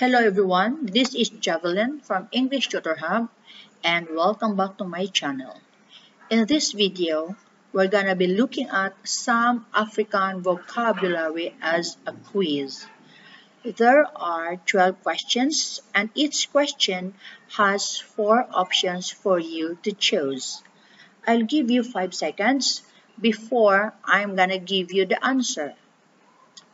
Hello everyone, this is Javelin from English Tutor Hub and welcome back to my channel. In this video, we're gonna be looking at some African vocabulary as a quiz. There are 12 questions and each question has 4 options for you to choose. I'll give you 5 seconds before I'm gonna give you the answer.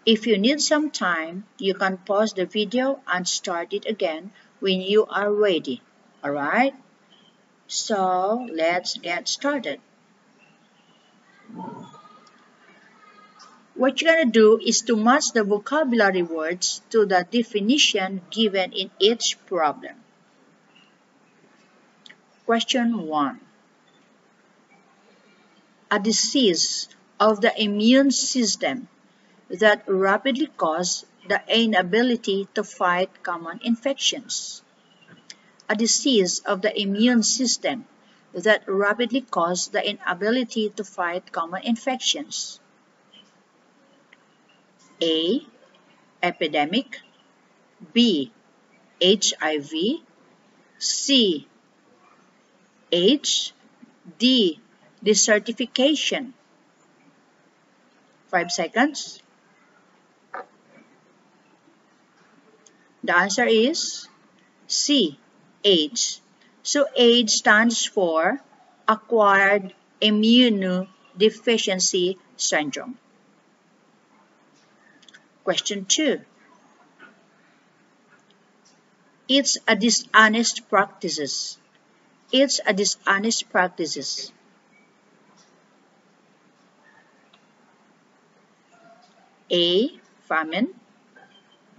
If you need some time, you can pause the video and start it again when you are ready. Alright? So, let's get started. What you're going to do is to match the vocabulary words to the definition given in each problem. Question 1. A disease of the immune system that rapidly cause the inability to fight common infections. A disease of the immune system that rapidly cause the inability to fight common infections. A. Epidemic B. HIV C. AIDS. D. Desertification 5 seconds The answer is C. AIDS. So AIDS stands for Acquired Immunodeficiency Syndrome. Question 2. It's a dishonest practices. It's a dishonest practices. A. Famine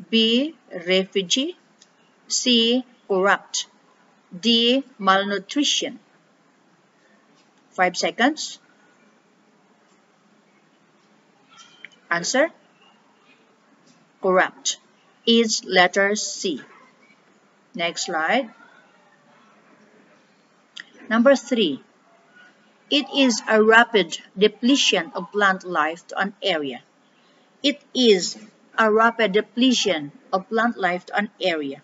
B. Refugee C. Corrupt D. Malnutrition 5 seconds Answer Corrupt is letter C. Next slide. Number 3. It is a rapid depletion of plant life to an area. It is a rapid depletion of plant life on area.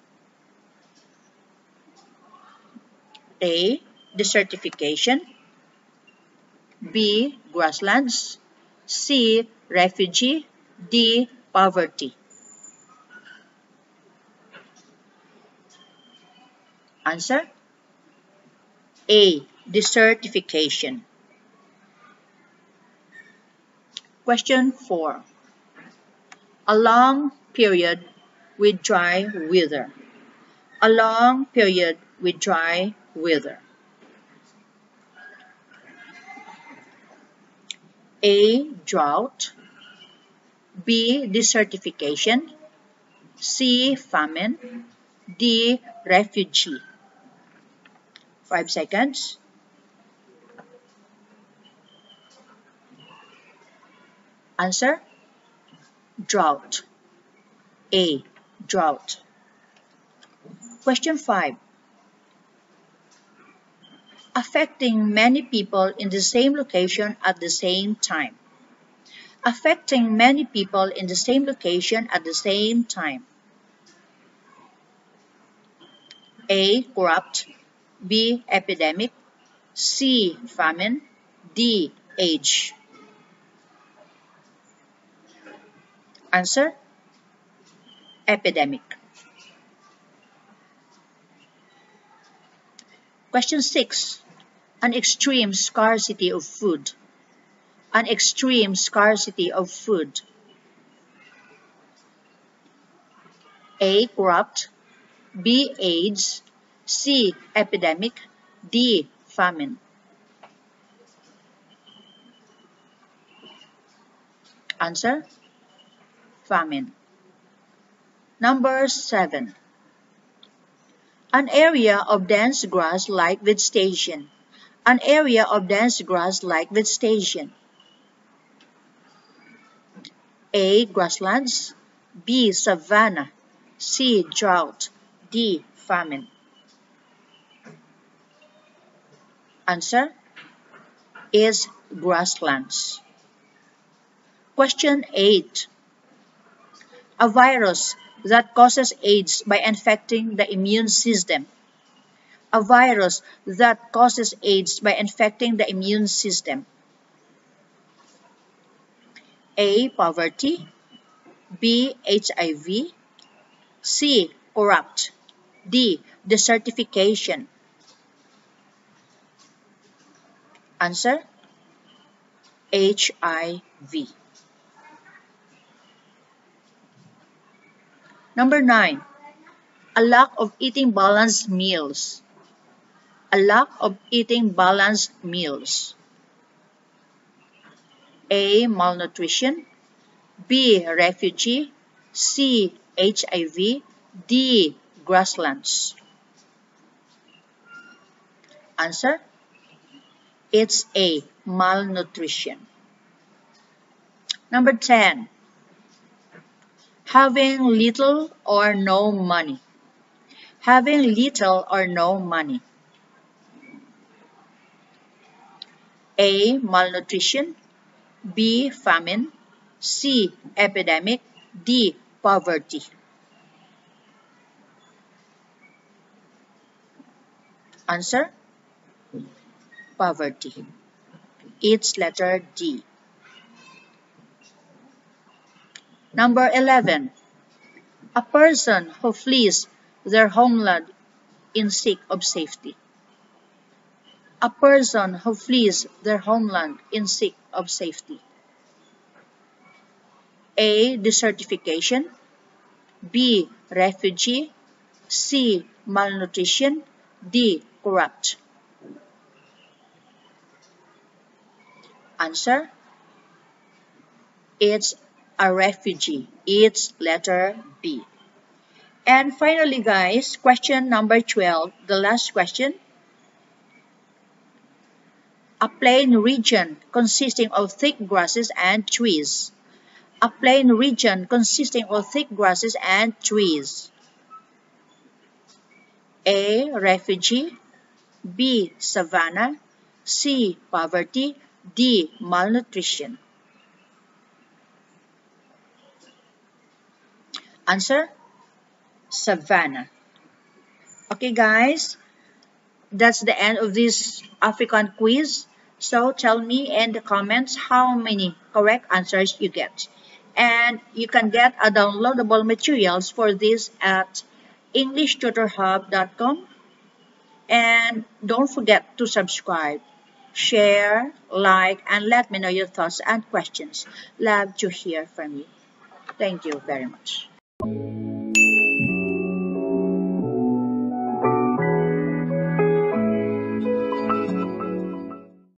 A. Desertification B. Grasslands C. Refugee D. Poverty Answer A. Desertification Question 4 a long period with dry weather. A long period with dry weather. A. Drought. B. Desertification. C. Famine. D. Refugee. Five seconds. Answer drought. A. Drought. Question 5. Affecting many people in the same location at the same time. Affecting many people in the same location at the same time. A. Corrupt. B. Epidemic. C. Famine. D. AIDS. Answer Epidemic. Question 6. An extreme scarcity of food. An extreme scarcity of food. A. Corrupt. B. AIDS. C. Epidemic. D. Famine. Answer famine. Number 7. An area of dense grass-like vegetation. An area of dense grass-like vegetation. A. Grasslands B. Savanna C. Drought D. Famine Answer is grasslands. Question 8. A virus that causes AIDS by infecting the immune system. A virus that causes AIDS by infecting the immune system. A. Poverty. B. HIV. C. Corrupt. D. Desertification. Answer HIV. Number 9. A lack of eating balanced meals. A lack of eating balanced meals. A. Malnutrition. B. Refugee. C. HIV. D. Grasslands. Answer it's A. Malnutrition. Number 10. Having little or no money. Having little or no money. A. Malnutrition. B. Famine. C. Epidemic. D. Poverty. Answer poverty. It's letter D. Number 11. A person who flees their homeland in seek of safety. A person who flees their homeland in seek of safety. A. Desertification. B. Refugee. C. Malnutrition. D. Corrupt. Answer? It's a refugee. It's letter B. And finally, guys, question number 12, the last question. A plain region consisting of thick grasses and trees. A plain region consisting of thick grasses and trees. A. Refugee. B. Savanna. C. Poverty. D. Malnutrition. Answer? Savannah. Okay, guys. That's the end of this African quiz. So tell me in the comments how many correct answers you get. And you can get a downloadable materials for this at englishtutorhub.com. And don't forget to subscribe share, like, and let me know your thoughts and questions. Love to hear from you. Thank you very much. Thank you.